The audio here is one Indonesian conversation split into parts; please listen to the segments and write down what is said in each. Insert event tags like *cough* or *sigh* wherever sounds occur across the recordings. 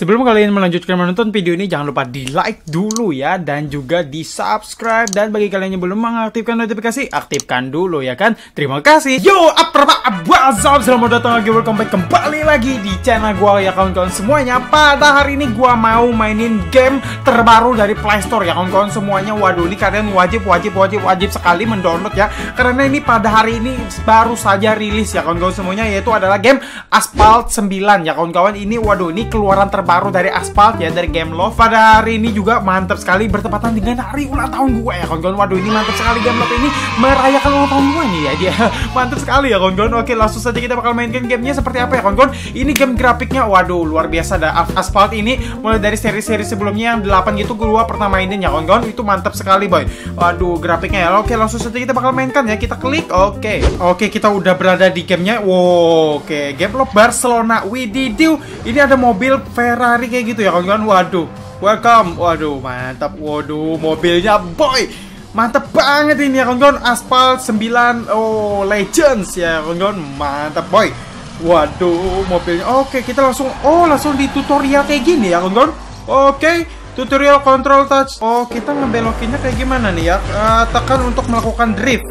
Sebelum kalian melanjutkan menonton video ini, jangan lupa di like dulu ya, dan juga di subscribe. Dan bagi kalian yang belum mengaktifkan notifikasi, aktifkan dulu ya kan. Terima kasih. Yo, apa Whatsapp, selamat datang lagi, welcome back kembali lagi di channel gua ya kawan-kawan semuanya. Pada hari ini gua mau mainin game terbaru dari Play Store ya kawan-kawan semuanya. Waduh, ini kalian wajib, wajib, wajib, wajib sekali mendownload ya. Karena ini pada hari ini baru saja rilis ya kawan-kawan semuanya, yaitu adalah game Asphalt 9 ya kawan-kawan. Ini waduh, ini keluaran terbaru terbaru dari Aspal ya dari Game Love. Pada hari ini juga mantap sekali bertepatan dengan hari ulang tahun gue ya kawan-kawan. Waduh ini mantap sekali Game Love ini merayakan ulang tahun gue nih ya dia. *laughs* mantap sekali ya kawan-kawan. Oke langsung saja kita bakal mainkan gamenya seperti apa ya kawan-kawan. Ini game grafiknya waduh luar biasa ada Asphalt ini mulai dari seri-seri sebelumnya yang 8 gitu gue pernah mainin ya kawan-kawan. Itu mantap sekali boy. Waduh grafiknya ya. Oke langsung saja kita bakal mainkan ya. Kita klik. Oke. Oke kita udah berada di gamenya. Wow, oke. Game Love Barcelona. Wididiu. Ini ada mobil Ferrari kayak gitu ya kawan-kawan. Waduh, welcome. Waduh, mantap. Waduh, mobilnya boy. Mantap banget ini ya kawan-kawan. Aspal 9 oh Legends ya kawan-kawan. Mantap boy. Waduh, mobilnya. Oke, kita langsung oh langsung di tutorial kayak gini ya kawan-kawan. Oke. Tutorial control touch. Oh, kita ngebelokinnya kayak gimana nih ya? Uh, tekan untuk melakukan drift.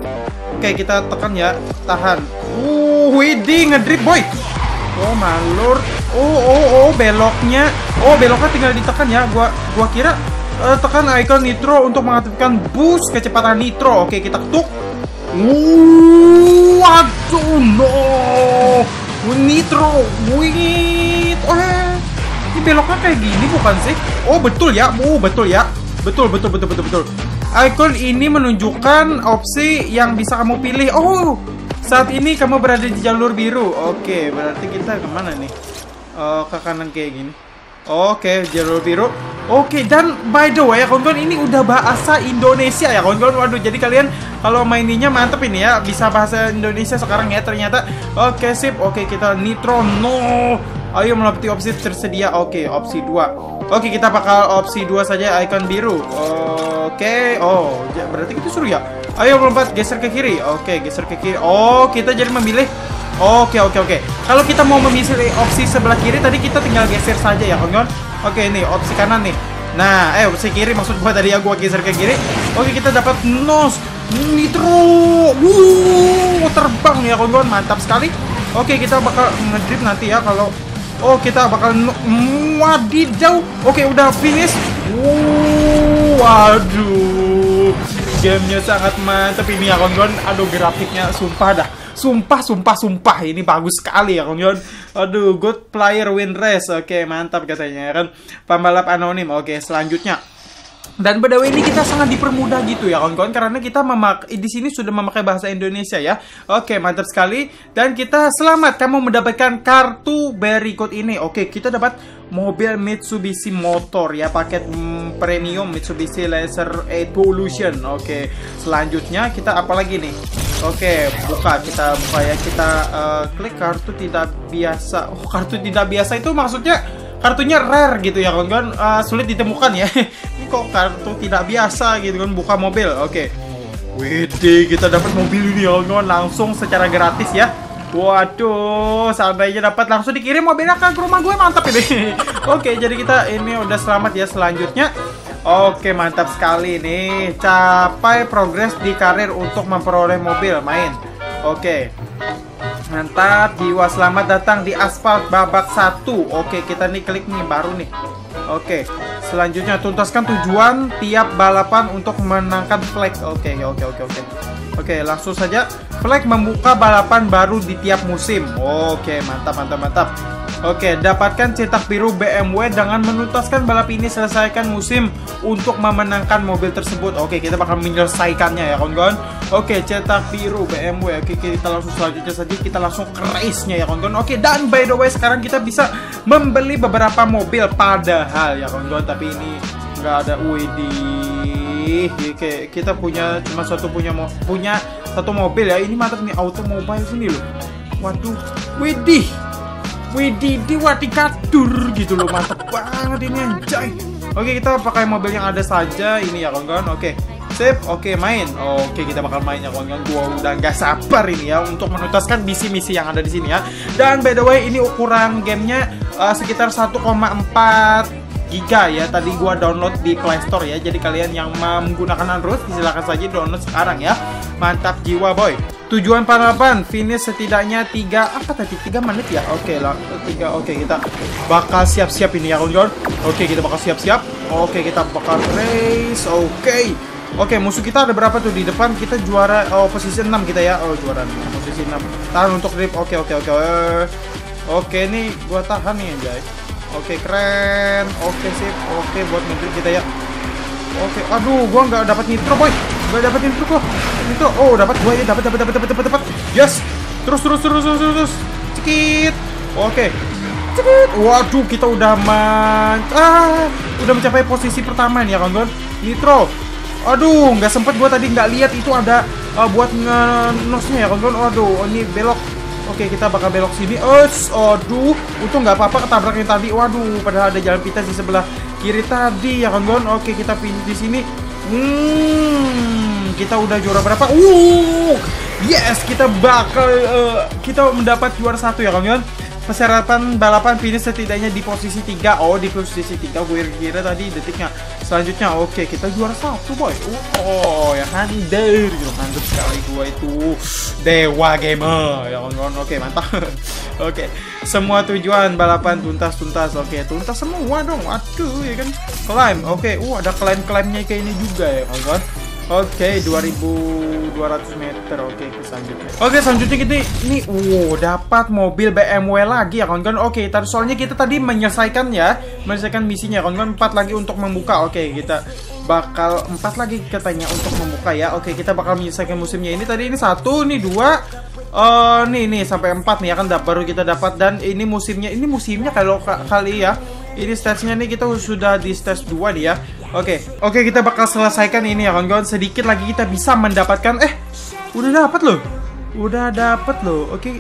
Oke, kita tekan ya. Tahan. Uh, widih ngedrift boy. Oh, malur. Oh, oh, oh, beloknya. Oh, beloknya tinggal ditekan ya. Gua gua kira uh, tekan icon nitro untuk mengaktifkan boost kecepatan nitro. Oke, kita ketuk. Waduh, no. Nitro. Wait. Oh, ini beloknya kayak gini bukan sih? Oh, betul ya. Oh, betul ya. Betul, betul, betul, betul, betul. Icon ini menunjukkan opsi yang bisa kamu pilih. Oh, saat ini kamu berada di jalur biru. Oke, berarti kita ke mana nih? Oh, ke kanan kayak gini. Oke, jalur biru. Oke, dan by the way, kawan-kawan ini udah bahasa Indonesia ya, kawan-kawan. Waduh, jadi kalian kalau maininya mantep ini ya, bisa bahasa Indonesia sekarang ya ternyata. Oke, sip. Oke, kita nitro. No. Ayo melewati opsi tersedia. Oke, opsi 2. Oke, kita bakal opsi 2 saja icon biru. Oke. Oh, berarti kita suruh ya. Ayo melompat geser ke kiri. Oke, geser ke kiri. Oh, kita jadi memilih. Oke, oke, oke. Kalau kita mau memilih opsi sebelah kiri tadi kita tinggal geser saja ya, kawan. Oke, ini opsi kanan nih. Nah, eh opsi kiri maksud gua tadi ya gua geser ke kiri. Oke, kita dapat nos nitro. Wuh, terbang ya, kawan. Mantap sekali. Oke, kita bakal ngedrip nanti ya kalau Oh, kita bakal wadidaw. Oke, udah finish. Waduh gamenya sangat mantap ini ya kawan-kawan aduh grafiknya sumpah dah. Sumpah sumpah sumpah. Ini bagus sekali ya kawan-kawan aduh good player win race. Oke mantap katanya kan pembalap anonim. Oke selanjutnya dan pada ini kita sangat dipermudah gitu ya kawan-kawan karena kita memak di sini sudah memakai bahasa Indonesia ya. Oke, mantap sekali. Dan kita selamat kamu mendapatkan kartu berikut ini. Oke, kita dapat mobil Mitsubishi Motor ya, paket mm, premium Mitsubishi Laser Evolution. Oke, selanjutnya kita apa lagi nih? Oke, buka kita buka ya. Kita uh, klik kartu tidak biasa. Oh, kartu tidak biasa itu maksudnya kartunya rare gitu ya kawan-kawan uh, sulit ditemukan ya *laughs* kok kartu tidak biasa gitu kan buka mobil oke okay. Wede, kita dapat mobil ini ya langsung secara gratis ya Waduh, seandainya dapat langsung dikirim mobilnya ke rumah gue mantap ini. *laughs* Oke, jadi kita ini udah selamat ya selanjutnya. Oke, mantap sekali nih. Capai progres di karir untuk memperoleh mobil main. Oke. Mantap, jiwa selamat datang di aspal babak satu. Oke, kita nih klik nih baru nih. Oke, selanjutnya tuntaskan tujuan tiap balapan untuk menangkan flag. Oke, oke, oke, oke. Oke, langsung saja. Flag membuka balapan baru di tiap musim. Oke, mantap, mantap, mantap. Oke, dapatkan cetak biru BMW dengan menuntaskan balap ini selesaikan musim untuk memenangkan mobil tersebut. Oke, kita bakal menyelesaikannya ya kawan-kawan. Oke, cetak biru BMW. Oke, kita langsung selanjutnya saja kita langsung ke race-nya ya kawan-kawan. Oke, dan by the way sekarang kita bisa membeli beberapa mobil padahal ya kawan-kawan, tapi ini nggak ada WD. Oke, kita punya cuma satu punya mo punya satu mobil ya. Ini mantap nih automobile sini loh. Waduh, Widih Wididi wadikadur gitu loh mantep banget ini anjay. Oke kita pakai mobil yang ada saja ini ya kawan-kawan. Oke Sip, oke main. Oke, kita bakal main ya kawan-kawan. Gua udah nggak sabar ini ya untuk menuntaskan misi-misi yang ada di sini ya. Dan by the way, ini ukuran gamenya uh, sekitar 1,4 giga ya. Tadi gua download di Play Store ya. Jadi kalian yang menggunakan Android silakan saja download sekarang ya. Mantap jiwa boy tujuan parapan finish setidaknya tiga apa tadi tiga menit ya oke lah tiga oke kita bakal siap-siap ini ya kawan oke kita bakal siap-siap oke kita bakal race oke Oke, musuh kita ada berapa tuh di depan? Kita juara oh posisi 6 kita ya. Oh, juara posisi 6. Tahan untuk rip. Oke, oke, oke. Oke, ini gua tahan nih, anjay. Oke keren. Oke sip. Oke buat nitro kita ya. Oke. Aduh, gua nggak dapat nitro boy. Nggak dapat nitro kok. Nitro. Oh dapat gua ya. Dapat dapat dapat dapat dapat dapat. Yes. Terus terus terus terus terus. terus. Cikit. Oke. Cikit. Waduh kita udah man. Ah, udah mencapai posisi pertama nih ya kawan-kawan. Nitro. Aduh, nggak sempet gua tadi nggak lihat itu ada uh, buat ngenosnya ya kawan-kawan. Waduh, ini belok Oke, kita bakal belok sini. Eits, aduh, untung nggak apa-apa ketabrak yang tadi. Waduh, padahal ada jalan pintas di sebelah kiri tadi ya Gon. Oke, kita pilih di sini. Hmm, kita udah juara berapa? Uh, yes, kita bakal uh, kita mendapat juara satu ya, kan, persyaratan balapan finish setidaknya di posisi 3 oh di posisi 3 gue kira tadi detiknya. Selanjutnya oke okay, kita juara satu boy. Oh ya kan der gitu mantap sekali gue itu. Dewa gamer. Ya kawan-kawan oke okay, mantap. *laughs* Oke okay. semua tujuan balapan tuntas tuntas oke okay, tuntas semua dong. Waduh ya kan? Climb. Oke okay. uh ada climb climbnya kayak ini juga ya kawan-kawan Oke, okay, 2200 meter. Oke, okay, selanjutnya. Oke, okay, selanjutnya kita ini wow, dapat mobil BMW lagi ya, kawan-kawan. Oke, okay, soalnya kita tadi menyelesaikan ya, menyelesaikan misinya, kawan-kawan. Empat lagi untuk membuka. Oke, okay, kita bakal empat lagi katanya untuk membuka ya. Oke, kita bakal menyelesaikan musimnya ini. Tadi ini satu, nih dua, Uh, nih nih sampai empat nih ya kan baru kita dapat dan ini musimnya ini musimnya kalau kali ya ini stage-nya nih kita sudah di stage 2 nih ya Oke, okay. oke okay, kita bakal selesaikan ini ya kawan-kawan. Sedikit lagi kita bisa mendapatkan eh udah dapat loh. Udah dapat loh. Oke. Okay.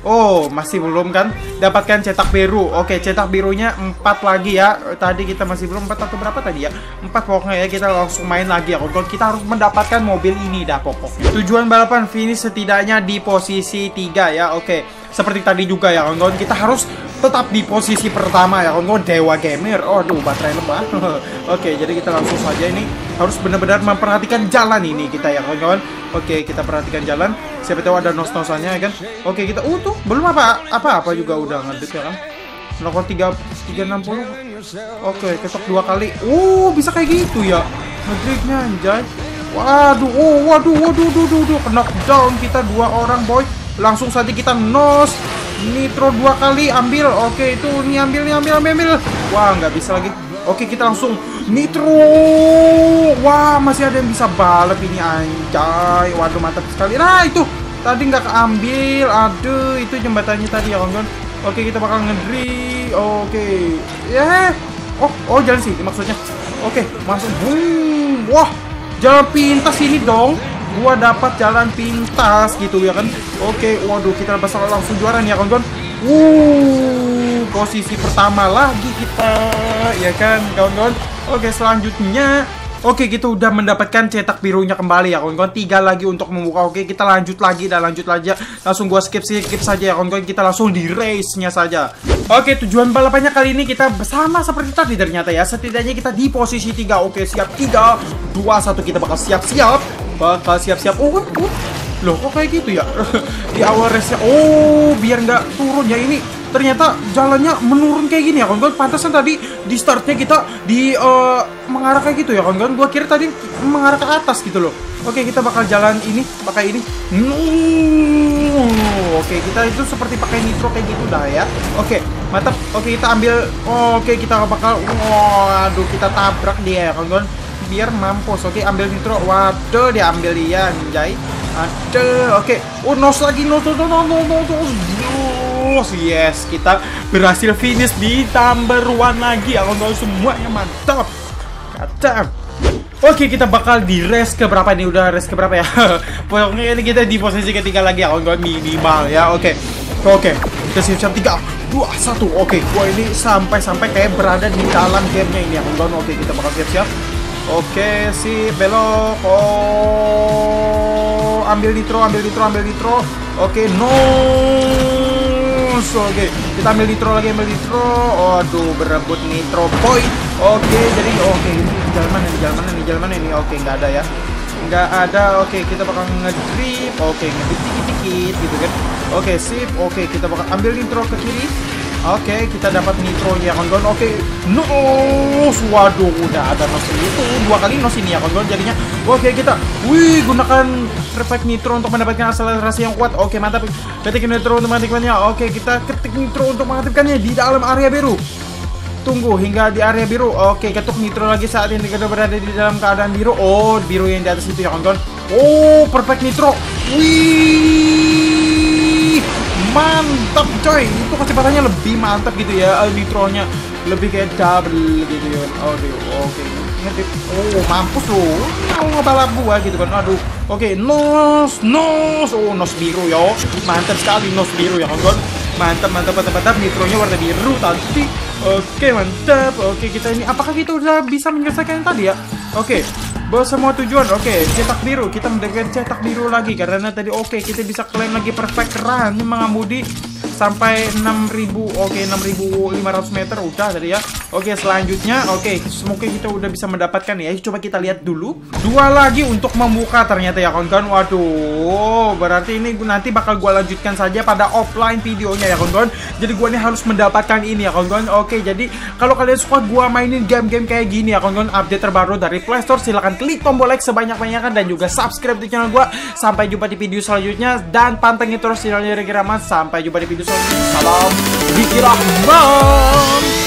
Oh, masih belum kan? Dapatkan cetak biru. Oke, cetak birunya 4 lagi ya. Tadi kita masih belum 4 atau berapa tadi ya? 4 pokoknya ya. Kita langsung main lagi ya. Kawan kita harus mendapatkan mobil ini dah pokoknya. Tujuan balapan finish setidaknya di posisi 3 ya. Oke. Seperti tadi juga ya kawan-kawan, kita harus tetap di posisi pertama ya kawan-kawan Dewa Gamer. Oh, aduh, baterai lemah. *laughs* Oke, jadi kita langsung saja ini harus benar-benar memperhatikan jalan ini kita ya kawan-kawan. Oke, kita perhatikan jalan. Siapa tahu ada nos-nosannya ya kan. Oke, kita uh tuh belum apa apa-apa juga udah ngedit ya kan. Melakukan 3 360. Oke, ketok dua kali. Uh, bisa kayak gitu ya. Ngedritnya anjay. Waduh, oh, waduh, waduh, waduh, waduh, waduh, kena down kita dua orang boy. Langsung saja kita nos. Nitro dua kali ambil. Oke, itu ini ambil, ini ambil, ambil, ambil. Wah, nggak bisa lagi. Oke, kita langsung nitro. Wah, masih ada yang bisa balap ini anjay. Waduh, mantap sekali. Nah, itu tadi nggak keambil. Aduh, itu jembatannya tadi ya, kawan-kawan. Oke, kita bakal ngedri. Oke. Ya. Oh, oh jalan sih maksudnya. Oke, masuk. Wah, jalan pintas ini dong gua dapat jalan pintas gitu ya kan? Oke waduh kita bakal langsung juara nih ya kawan-kawan. Uh posisi pertama lagi kita ya kan kawan-kawan? Oke selanjutnya. Oke kita udah mendapatkan cetak birunya kembali ya kawan-kawan. Tiga lagi untuk membuka. Oke kita lanjut lagi dan lanjut lagi Langsung gua skip skip saja ya kawan-kawan. Kita langsung di race-nya saja. Oke tujuan balapannya kali ini kita bersama seperti tadi ternyata ya. Setidaknya kita di posisi 3 Oke siap. 3 2 1 kita bakal siap-siap bakal siap-siap. Oh, oh loh kok kayak gitu ya? *laughs* Di awal race oh biar nggak turun ya ini. Ternyata jalannya menurun kayak gini ya kawan-kawan. Pantasan tadi di startnya kita di uh, mengarah kayak gitu ya kawan-kawan. Gua kira tadi mengarah ke atas gitu loh. Oke kita bakal jalan ini pakai ini. Oke kita itu seperti pakai nitro kayak gitu dah ya. Oke mantap. Oke kita ambil. Oke kita bakal. Waduh kita tabrak dia ya kawan-kawan biar mampus. Oke, ambil nitro. Waduh, diambil dia, anjay. Aduh, oke. Oh, nos lagi, nos, nos, nos, nos, nos. Yes, kita berhasil finish di number one lagi. Ya, kawan semuanya mantap. Kacau. Oke, kita bakal di race ke berapa nih? Udah race ke berapa ya? *laughs* Pokoknya ini kita di posisi ketiga lagi ya, kawan minimal ya. Oke. Oke, kita siap-siap tiga, dua, satu. Oke, gua ini sampai-sampai kayak berada di dalam gamenya ini kawan Oke, kita bakal siap-siap. Oke, si belok. Oh, ambil nitro, ambil nitro, ambil nitro. Oke, no. Oke, kita ambil nitro lagi, ambil nitro. Aduh, berebut nitro point. Oke, jadi oke, ini jalan mana nih? Jalan mana nih? Jalan nih? Oke, nggak ada ya. Nggak ada. Oke, kita bakal ngedrip. Oke, ngedrip dikit-dikit gitu kan. Oke, sip. Oke, kita bakal ambil nitro ke kiri. Oke, kita dapat nitronya kawan-kawan. Oke, no, waduh, udah ada nos itu dua kali nos ini ya kawan-kawan jadinya. Oke, kita, wih, gunakan perfect nitro untuk mendapatkan akselerasi yang kuat. Oke, mantap. Ketik nitro untuk mengaktifkannya. Oke, kita ketik nitro untuk mengaktifkannya di dalam area biru. Tunggu hingga di area biru. Oke, ketuk nitro lagi saat ini kita berada di dalam keadaan biru. Oh, biru yang di atas itu ya kawan-kawan. Oh, perfect nitro. Wih, mantap coy. Itu kecepatannya lebih mantap gitu ya. Uh, nitronya lebih kayak double gitu ya. Aduh, oke. Ngerti. Oh, mampus loh. Mau ngebalap gua gitu kan. Aduh. Oke, nos, nos. Oh, nos biru yo. Mantap sekali nos biru ya kawan-kawan. Mantap, mantap, mantap, mantap. Nitronya warna biru tadi. Oke, mantap. Oke, kita ini apakah kita udah bisa menyelesaikan yang tadi ya? Oke. Bawa semua tujuan, oke cetak biru, kita mendapatkan cetak biru lagi karena tadi oke kita bisa klaim lagi perfect run mengamudi sampai 6000 oke 6500 meter udah tadi ya. Oke selanjutnya oke semoga kita udah bisa mendapatkan ya. Coba kita lihat dulu. Dua lagi untuk membuka ternyata ya kawan-kawan. Waduh berarti ini nanti bakal gua lanjutkan saja pada offline videonya ya kawan-kawan. Jadi gua ini harus mendapatkan ini ya kawan-kawan. Oke jadi kalau kalian suka gua mainin game-game kayak gini ya kawan-kawan update terbaru dari Playstore silahkan klik tombol like sebanyak-banyaknya dan juga subscribe di channel gua. Sampai jumpa di video selanjutnya dan pantengin terus channelnya Regi Rahmat sampai jumpa di video salam Diki Rahman